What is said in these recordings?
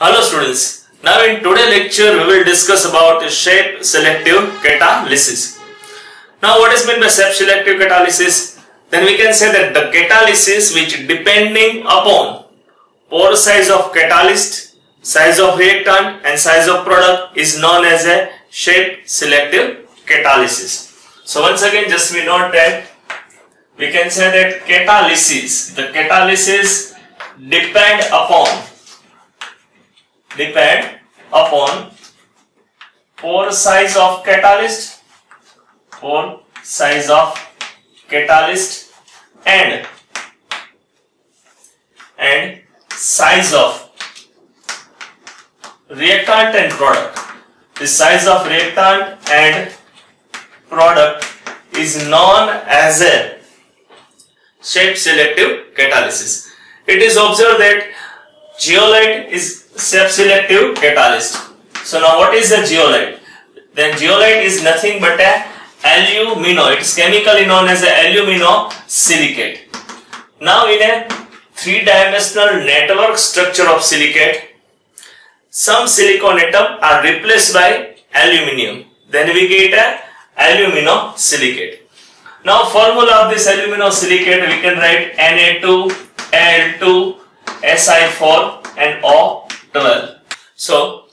Hello students. Now in today's lecture we will discuss about shape selective catalysis. Now what is meant by shape selective catalysis? Then we can say that the catalysis which depending upon pore size of catalyst, size of reactant and size of product is known as a shape selective catalysis. So once again just we note that we can say that catalysis, the catalysis depend upon depend upon pore size of catalyst pore size of catalyst and and size of reactant and product. The size of reactant and product is known as a shape selective catalysis. It is observed that zeolite is shape selective catalyst. So now what is the zeolite? Then zeolite is nothing but a alumino. It is chemically known as a alumino silicate. Now in a three-dimensional network structure of silicate, some silicon atom are replaced by aluminium. Then we get a alumino silicate. Now formula of this alumino silicate we can write Na2, Al2, Si4 and O12. So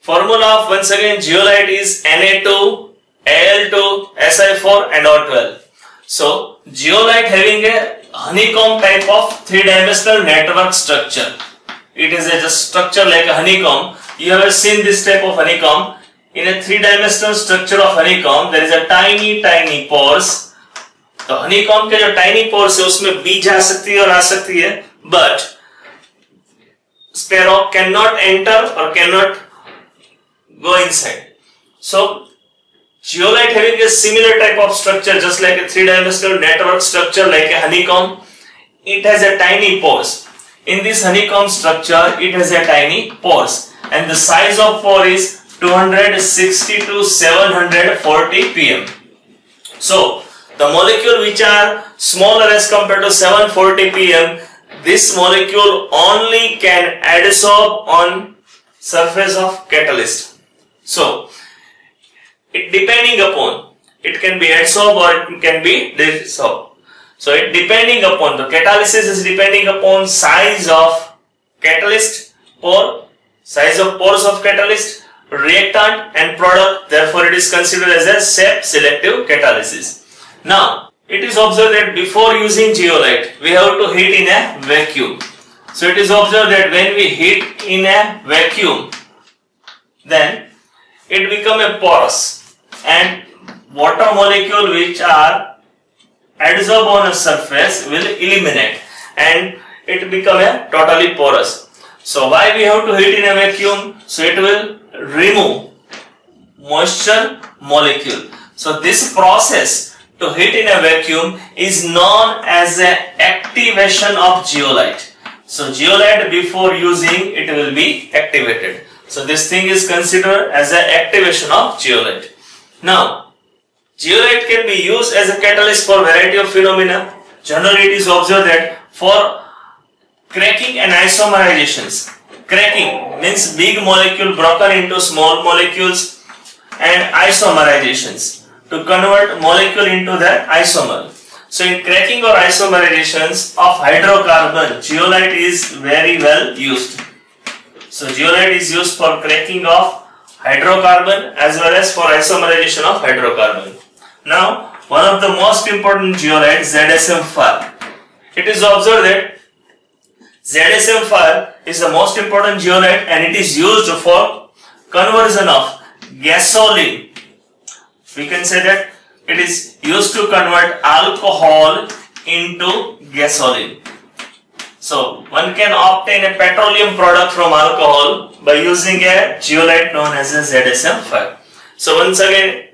formula of once again zeolite is Na2, Al2, Si4 and O12. So zeolite having a honeycomb type of three-dimensional network structure. It is a just structure like a honeycomb. You have seen this type of honeycomb. In a three-dimensional structure of honeycomb, there is a tiny tiny pores. तो honeycomb के जो tiny pores है उसमें B जा सकती है और आ सकती है but sparrow cannot enter or cannot go inside. So zeolite having a similar type of structure just like a three-dimensional network structure like a honeycomb, it has a tiny pores. In this honeycomb structure, it has a tiny pores and the size of pore is 260 to 740 pm. So the molecule which are smaller as compared to 740 pm this molecule only can adsorb on surface of catalyst. So, it depending upon, it can be adsorb or it can be desorbed. So, it depending upon, the catalysis is depending upon size of catalyst pore, size of pores of catalyst, reactant and product. Therefore, it is considered as a shape selective catalysis. Now, it is observed that before using zeolite, we have to heat in a vacuum. So it is observed that when we heat in a vacuum, then it become a porous and water molecule which are adsorb on a surface will eliminate and it become a totally porous. So why we have to heat in a vacuum? So it will remove moisture molecule. So this process to heat in a vacuum is known as the activation of zeolite. So zeolite before using it will be activated. So this thing is considered as the activation of zeolite. Now zeolite can be used as a catalyst for variety of phenomena. Generally it is observed that for cracking and isomerizations. Cracking means big molecule broken into small molecules and isomerizations to convert molecule into the isomer. So in cracking or isomerizations of hydrocarbon, zeolite is very well used. So zeolite is used for cracking of hydrocarbon as well as for isomerization of hydrocarbon. Now one of the most important zeolite ZSM-4. It is observed that ZSM-4 is the most important zeolite and it is used for conversion of gasoline we can say that it is used to convert alcohol into gasoline. So one can obtain a petroleum product from alcohol by using a zeolite known as a ZSM5. So once again,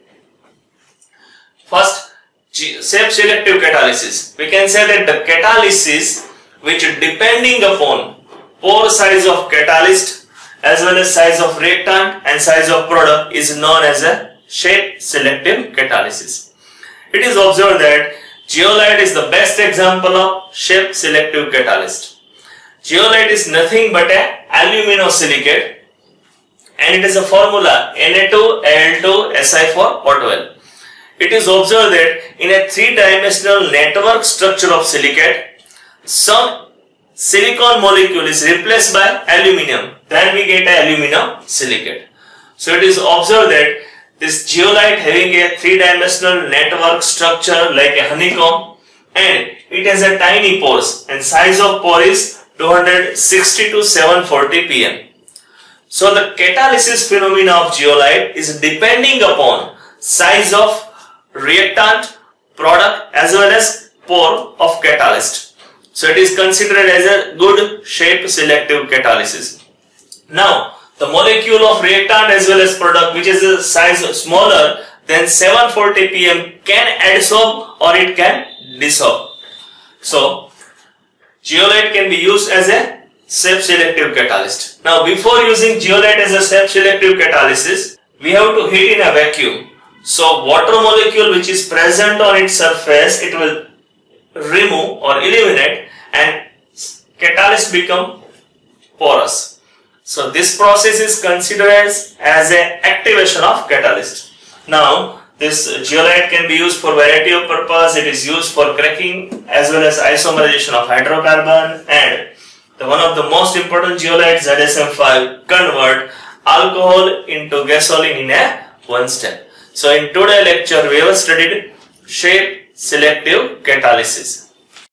first shape selective catalysis. We can say that the catalysis which depending upon pore size of catalyst as well as size of reactant and size of product is known as a shape selective catalysis. It is observed that zeolite is the best example of shape selective catalyst. Zeolite is nothing but a aluminosilicate and it is a formula Na2Al2Si4 It is observed that in a three-dimensional network structure of silicate, some silicon molecule is replaced by aluminum. Then we get aluminum silicate. So it is observed that this zeolite having a three-dimensional network structure like a honeycomb and it has a tiny pores and size of pore is 260 to 740 pm. So the catalysis phenomena of zeolite is depending upon size of reactant product as well as pore of catalyst. So it is considered as a good shape selective catalysis. Now the molecule of reactant as well as product which is a size smaller than 740 pm can adsorb or it can dissolve. So zeolite can be used as a self-selective catalyst. Now before using zeolite as a self-selective catalysis, we have to heat in a vacuum. So water molecule which is present on its surface, it will remove or eliminate and catalyst become porous. So this process is considered as, an activation of catalyst. Now this zeolite can be used for variety of purpose. It is used for cracking as well as isomerization of hydrocarbon and the one of the most important zeolites ZSM5 convert alcohol into gasoline in a one step. So in today's lecture we have studied shape selective catalysis.